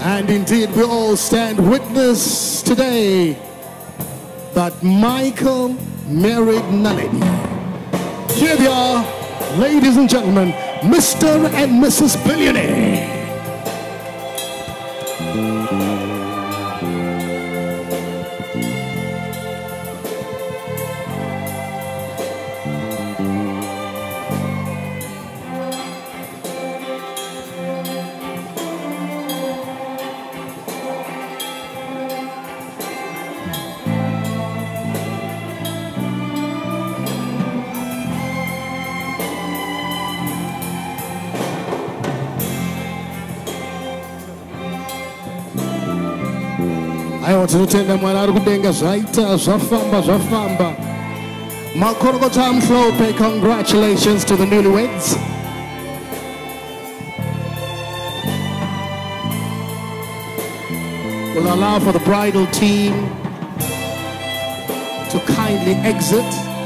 And indeed, we all stand witness today that Michael married Nalini. Here they are, ladies and gentlemen, Mr. and Mrs. Billionaire. Aiwa tinotenda mwari ari kudenga zvaita zvafamba zvafamba. Makorokota amuflope congratulations to the newlyweds. We will allow for the bridal team to kindly exit